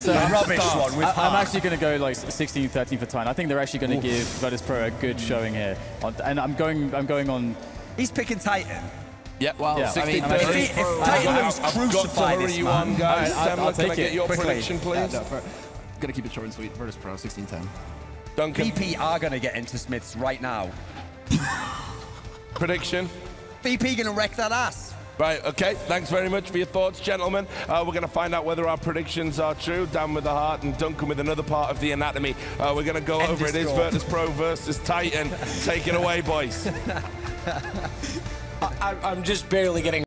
So A rubbish one with I, I'm actually going to go like 16, 13 for Titan. I think they're actually going to give Virtus Pro a good showing here, and I'm going. I'm going on. He's picking Titan. Yeah, well, Yeah, I 16 mean, I'm If, actually- he, if Titan lose, I've crucify this you man. on, guys. All right, I'll- Semmler, I'll can I take get it your quickly. prediction, please? Yeah, no, for- Gonna keep it short and sweet. Virtus Pro 16-10. Duncan, VP are going to get into Smiths right now. prediction? VP going to wreck that ass. Right, okay. Thanks very much for your thoughts, gentlemen. Uh, we're going to find out whether our predictions are true. Dan with the heart and Duncan with another part of the anatomy. Uh, we're going to go End over it. Is. Virtus Pro versus Titan. Take it away, boys. I, I'm just barely getting